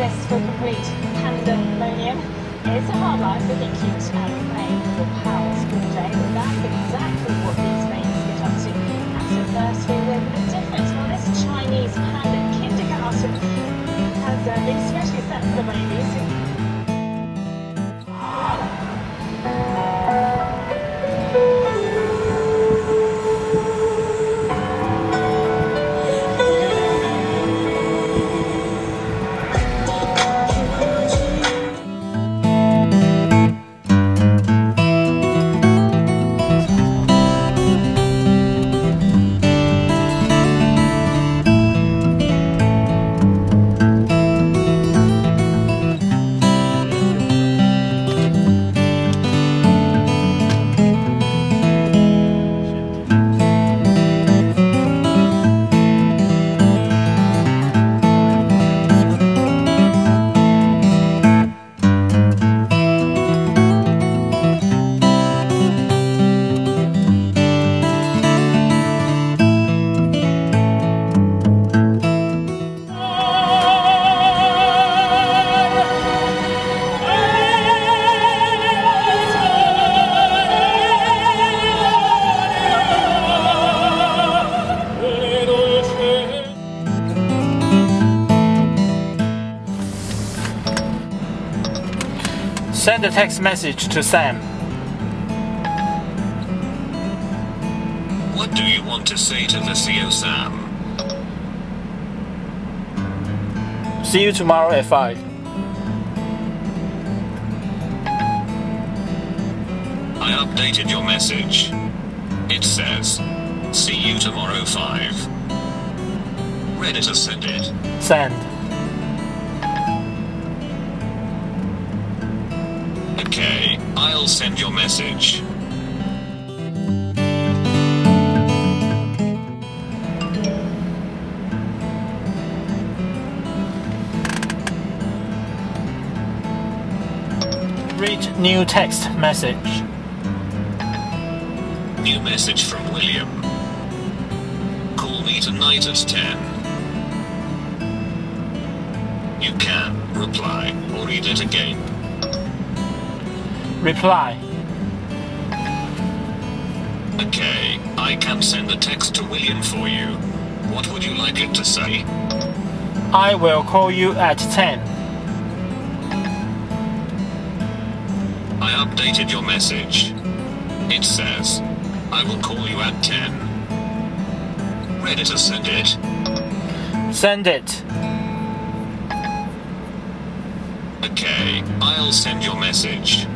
This for complete pandemonium. It's a hard life for the acute and painful powers all day, that's exactly Send a text message to Sam. What do you want to say to the CEO Sam? See you tomorrow at 5. I updated your message. It says, see you tomorrow 5. Ready to send it? Send. Okay, I'll send your message. Read new text message. New message from William. Call me tonight at 10. You can reply or read it again. Reply. Okay, I can send a text to William for you. What would you like it to say? I will call you at 10. I updated your message. It says, I will call you at 10. Ready to send it? Send it. Okay, I'll send your message.